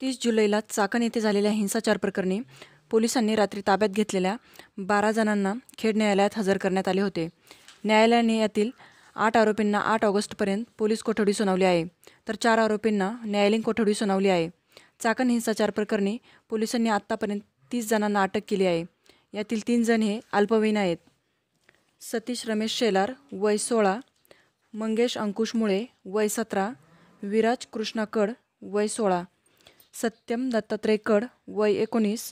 तीस जुलैला चाकण येथे झालेल्या हिंसाचार प्रकरणी पोलिसांनी रात्री ताब्यात घेतलेल्या बारा जणांना खेड न्यायालयात हजर करण्यात आले होते. न्यायालयाने यातील आठ आरोपींना आठ ऑगस्टपर्यंत पोलीस कोठडी सुनावली आहे तर चार आरोपींना न्यायालयीन कोठडी सुनावली आहे. चाकण हिंसाचार प्रकरणी पोलिसांनी आत्तापर्यंत तीस जणांना अटक केली आहे. यातील तीन जण हे अल्पवयीन आहेत. सतीश रमेश शेलार वय सोळा मंगेश अंकुश मुळे वय सतरा विराज कृष्णा कड वय सोळा. सत्यम दत्तात्रेयकड वय एकोणीस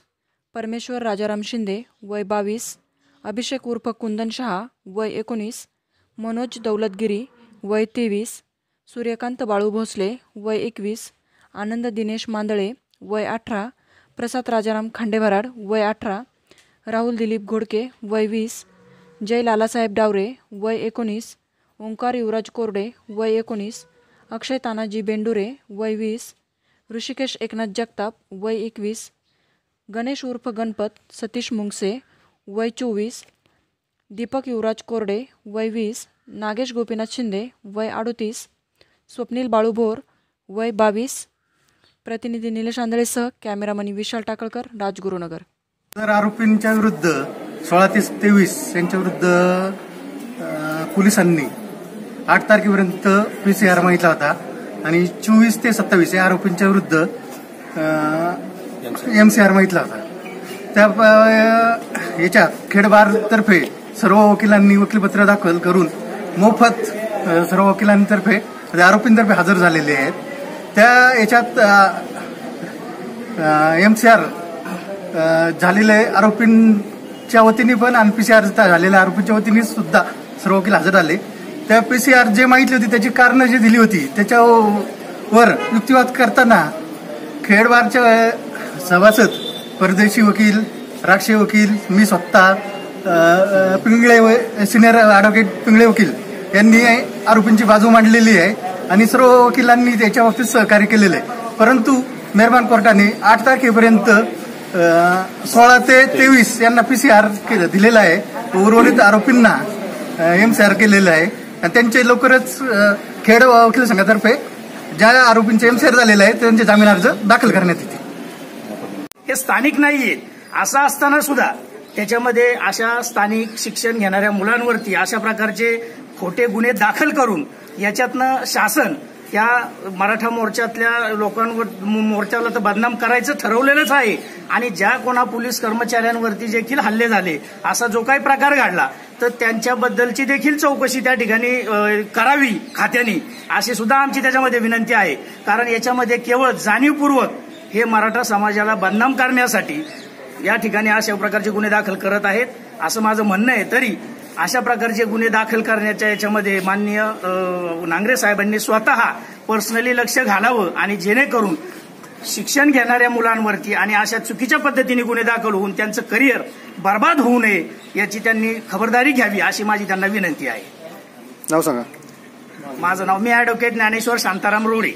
परमेश्वर राजाराम शिंदे वय बावीस अभिषेक उर्फ कुंदन शहा वय एकोणीस मनोज दौलतगिरी वय तेवीस सूर्यकांत बाळू भोसले वय एकवीस आनंद दिनेश मांदळे वय अठरा प्रसाद राजाराम खांडेभराड वय अठरा राहुल दिलीप घोडके वय वीस जय लालासाहेब डावरे वय एकोणीस ओंकार युवराज कोरडे वय एकोणीस अक्षय तानाजी बेंडुरे वय वीस ऋषिकेश एकनाथ जगताप वय एकवीस. गणेश उर्फ गणपत सतीश मुंगसे वय चोवीस. दीपक युवराज कोरडे वय वीस. नागेश गोपीनाथ शिंदे वय अडोतीस. स्वप्नील बाळूभोर वय बावीस. प्रतिनिधी निलेश आंधळेसह कॅमेरामनी विशाल टाकळकर राजगुरुनगर. तर आरोपींच्या विरुद्ध सोळा तीस तेवीस यांच्या विरुद्ध पोलिसांनी आठ तारखेपर्यंत आर मागितला होता. आणि चोवीस ते सत्तावीस या आरोपींच्या विरुद्ध एमसीआर माहितला होता. त्या याच्यात खेडबारतर्फे सर्व वकिलांनी वकीलपत्र दाखल करून मोफत सर्व वकिलांतर्फे म्हणजे आरोपींतर्फे हजर झालेले आहेत. त्या याच्यात एम सी आर झालेले आरोपींच्या वतीने पण आणि आर झालेल्या आरोपींच्या वतीने सुद्धा सर्व वकील हजर आले त्या पीसीआर जे माहिती होती त्याची कारणं जी दिली होती त्याच्यावर युक्तिवाद करताना खेडबारच्या सभासद परदेशी वकील राक्षे वकील मी स्वतः पिंगळे व- सिनियर ॲडव्होकेट पिंगळे वकील यांनी आरोपींची बाजू मांडलेली आहे आणि सर्व वकिलांनी त्याच्या बाबतीत सहकार्य केलेलं आहे. परंतु मेहरबान कोर्टाने आठ तारखेपर्यंत सोळा ते तेवीस यांना पीसीआर दिलेला आहे. उर्वरित आरोपींना एमसीआर केलेलं आहे. त्यांचे लवकरच खेड वकील संघातर्फे ज्या आरोपींचे एमसीआर झालेले आहे त्यांचे जामीन अर्ज दाखल करण्यात येतील. हे स्थानिक नाहीये असं असताना सुद्धा त्याच्यामध्ये अशा स्थानिक शिक्षण घेणाऱ्या मुलांवरती अशा प्रकारचे खोटे गुन्हे दाखल करून याच्यातनं शासन या मराठा मोर्चातल्या लोकांवर मोर्चाला तर बदनाम करायचं ठरवलेलंच आहे. आणि ज्या कोणा पोलीस कर्मचाऱ्यांवरती देखील हल्ले झाले असा जो काही प्रकार घडला तर त्यांच्याबद्दलची देखील चौकशी त्या ठिकाणी करावी खात्याने अशी सुद्धा आमची त्याच्यामध्ये विनंती आहे. कारण याच्यामध्ये केवळ जाणीवपूर्वक हे मराठा समाजाला बदनाम करण्यासाठी या ठिकाणी अशा प्रकारचे गुन्हे दाखल करत आहेत असं माझं म्हणणं आहे. तरी अशा प्रकारचे गुन्हे दाखल करण्याच्या याच्यामध्ये माननीय नांगरे साहेबांनी स्वतः पर्सनली लक्ष घालावं आणि जेणेकरून शिक्षण घेणाऱ्या मुलांवरती आणि अशा चुकीच्या पद्धतीने गुन्हे दाखल होऊन त्यांचं करिअर बर्बाद होऊ नये याची त्यांनी खबरदारी घ्यावी अशी माझी त्यांना विनंती आहे. नाव सांगा. माझं नाव मी ॲडव्होकेट ज्ञानेश्वर शांताराम रोडे.